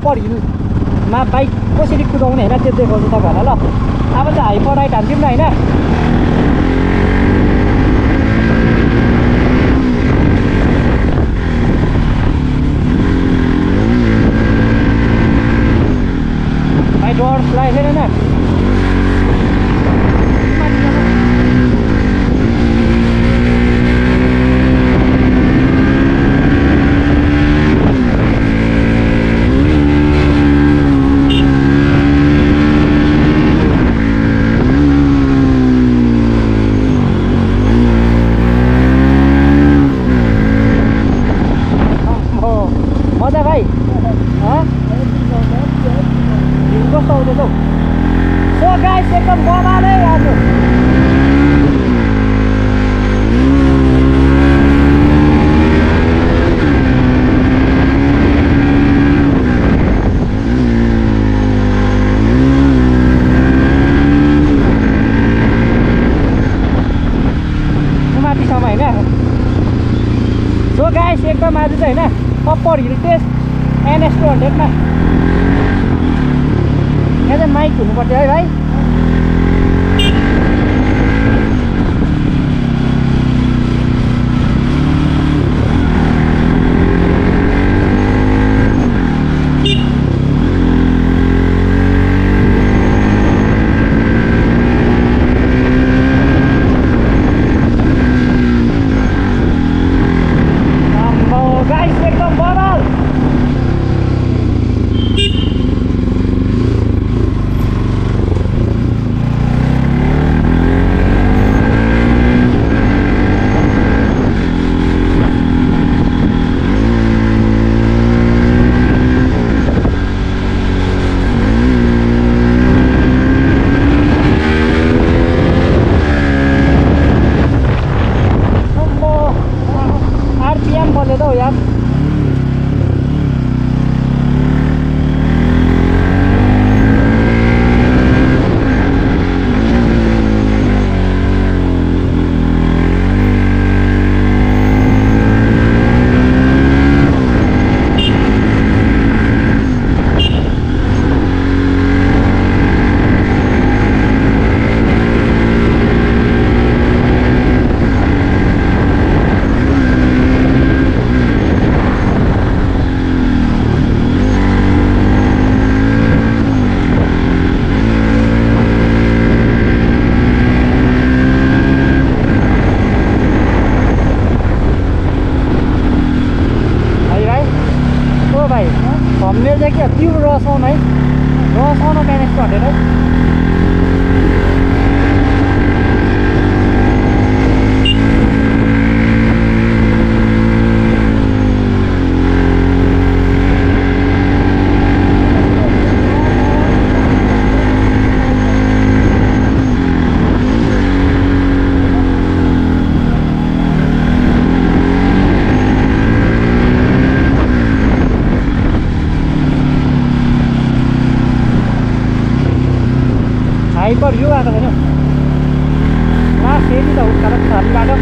Upper हिलमा bike कसरी कुदाउने होइन त्यो देखाउँछु तपाईँहरूलाई ल। अब चाहिँ हाइपर राइड हान्थ्यौँ न होइन भाइ डर लागेको छैन होइन अम्बो, मजा भाइ हँ? हिउँ कस्तो आउँदैछ हौ सो गाइस एकदम आज सो गाइस एकदम आज चाहिँ होइन upper hill test NS two हन्ड्रेडमा माइक हुनुपर्छ है भाइ 層内、同層の系の人は出る？हाइपर यु आएको छैन लास्ट फेरि त उकालो बाटो